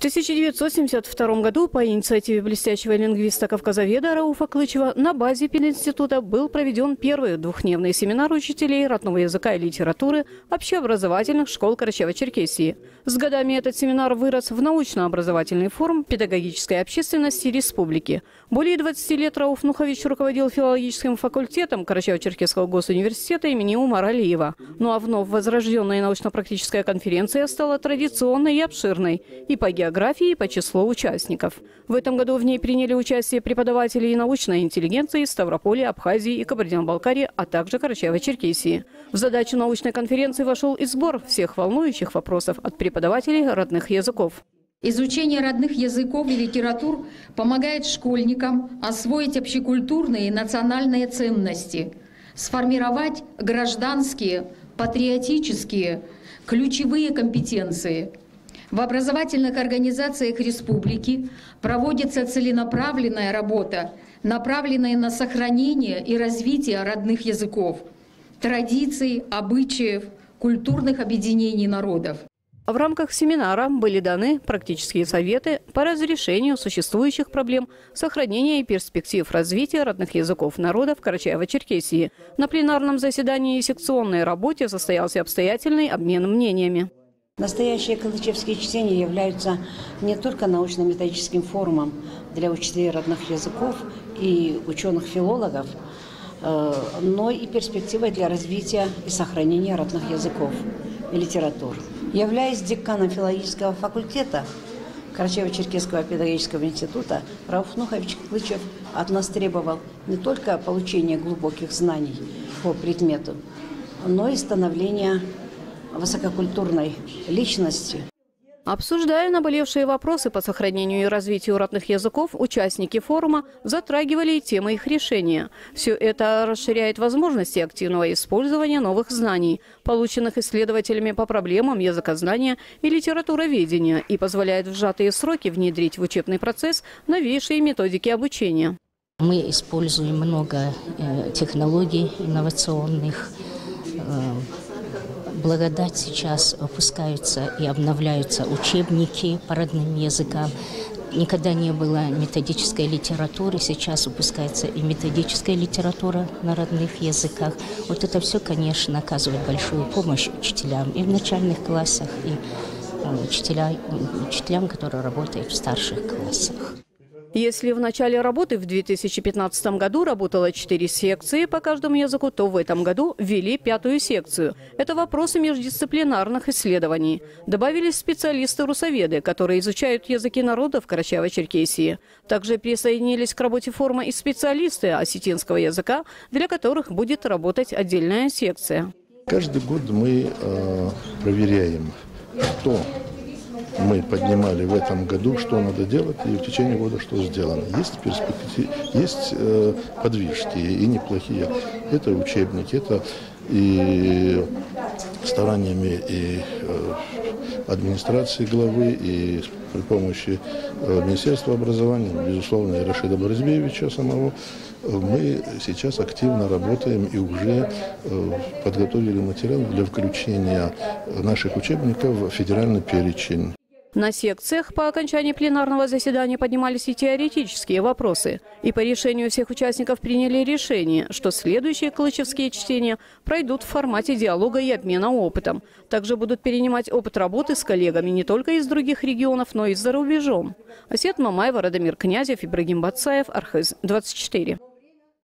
1972 году по инициативе блестящего лингвиста-кавказоведа Рауфа Клычева на базе пединститута был проведен первый двухдневный семинар учителей родного языка и литературы общеобразовательных школ Карачева-Черкесии. С годами этот семинар вырос в научно-образовательный форум педагогической общественности республики. Более 20 лет Рауф Нухович руководил филологическим факультетом Карачева-Черкесского госуниверситета имени Умара Алиева. Ну а вновь возрожденная научно-практическая конференция стала традиционной и обширной и по географии географии по числу участников. В этом году в ней приняли участие преподаватели и научной интеллигенции Ставрополя, Абхазии и Кабардино-Балкарии, а также Карачаева-Черкесии. В задачу научной конференции вошел и сбор всех волнующих вопросов от преподавателей родных языков. Изучение родных языков и литератур помогает школьникам освоить общекультурные и национальные ценности, сформировать гражданские, патриотические, ключевые компетенции – в образовательных организациях республики проводится целенаправленная работа, направленная на сохранение и развитие родных языков, традиций, обычаев, культурных объединений народов. В рамках семинара были даны практические советы по разрешению существующих проблем сохранения и перспектив развития родных языков народов Карачаева-Черкесии. На пленарном заседании и секционной работе состоялся обстоятельный обмен мнениями. Настоящие калычевские чтения являются не только научно-методическим форумом для учителей родных языков и ученых-филологов, э, но и перспективой для развития и сохранения родных языков и литератур. Являясь деканом филологического факультета Карачево-Черкесского педагогического института, Рауф Нухович Клычев от нас требовал не только получения глубоких знаний по предмету, но и становления высококультурной личности. Обсуждая наболевшие вопросы по сохранению и развитию родных языков, участники форума затрагивали и темы их решения. Все это расширяет возможности активного использования новых знаний, полученных исследователями по проблемам языкознания и литературоведения, и позволяет в сжатые сроки внедрить в учебный процесс новейшие методики обучения. Мы используем много э, технологий инновационных, э, благодать сейчас выпускаются и обновляются учебники по родным языкам. Никогда не было методической литературы, сейчас выпускается и методическая литература на родных языках. Вот это все, конечно, оказывает большую помощь учителям и в начальных классах, и э, учителя, учителям, которые работают в старших классах. Если в начале работы в 2015 году работало 4 секции по каждому языку, то в этом году ввели пятую секцию. Это вопросы междисциплинарных исследований. Добавились специалисты-русоведы, которые изучают языки народов Карачаева-Черкесии. Также присоединились к работе форума и специалисты осетинского языка, для которых будет работать отдельная секция. Каждый год мы э, проверяем, что мы поднимали в этом году, что надо делать, и в течение года что сделано. Есть перспективы, есть э, подвижки и неплохие. Это учебники, это и стараниями и э, администрации главы, и при помощи э, Министерства образования, безусловно, и Рашида Борисбеевича самого, мы сейчас активно работаем и уже э, подготовили материал для включения наших учебников в федеральный перечень. На секциях по окончании пленарного заседания поднимались и теоретические вопросы. И по решению всех участников приняли решение, что следующие клычевские чтения пройдут в формате диалога и обмена опытом. Также будут перенимать опыт работы с коллегами не только из других регионов, но и за рубежом. Осет Мамаева, Радомир Князев, Ибрагим Бацаев, Архыз, 24.